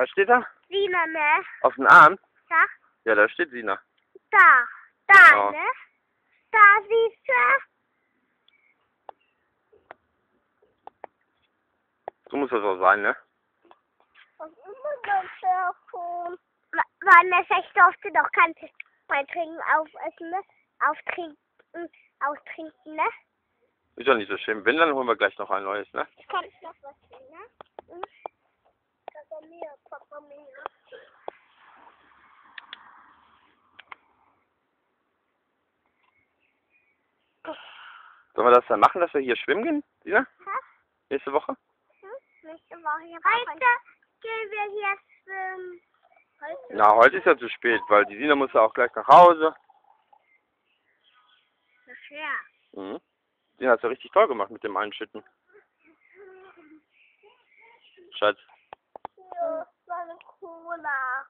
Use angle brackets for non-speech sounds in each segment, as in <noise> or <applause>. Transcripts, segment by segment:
Was steht da? Sina, ne? Auf dem Arm? Ja, Ja, da steht Sina. da. Da, Ja. ne? Da siehst du. So muss das auch sein, ne? Was denn das Telefon? Vanessa, ich durfte doch kein mein Trinken aufessen, ne? Auftrinken, austrinken, ne? Ist doch nicht so schlimm. Wenn, dann holen wir gleich noch ein neues, ne? Ich kann noch was tun, ne? Hm? Papa mir, Papa mir. Sollen wir das dann machen, dass wir hier schwimmen gehen, Sina? Hä? Nächste Woche? Hm? Nächste Woche. Heute gehen wir hier schwimmen. Heute? Na, heute ist ja zu spät, weil die Sina muss ja auch gleich nach Hause. Schwer. Mhm. Sina hat's ja richtig toll gemacht mit dem Einschütten. Schatz. Cola.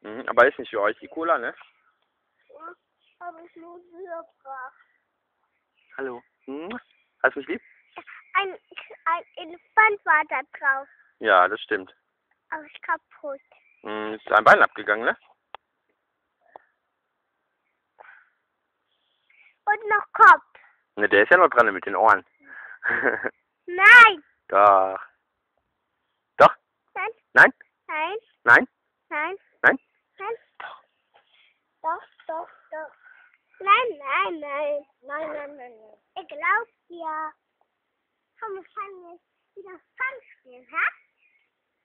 Mhm. Aber ist nicht für euch die Cola, ne? Hm? Habe ich nur gebracht. Hallo. Mhm. Hast du mich lieb? Ein, ein Elefant war da drauf. Ja, das stimmt. Aber ist kaputt. Mhm. Ist ein Bein abgegangen, ne? Und noch Kopf. Ne, der ist ja noch dran mit den Ohren. <laughs> Nein. Doch. Doch? Nein. Nein? Nein. Nein? Nein. Nein? Doch, doch, doch. Nein, nein, nein. Nein, nein, nein, nein. Ich glaub dir. Komm, wir fangen jetzt wieder Fang spielen, hä?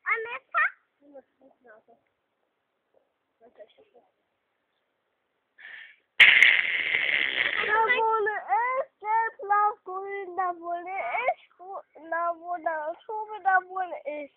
Anessa? Du musst nicht laufen. Da wohne ich, gelb, blau, grün, da wohne ich, da wohne ich, da wohne ich.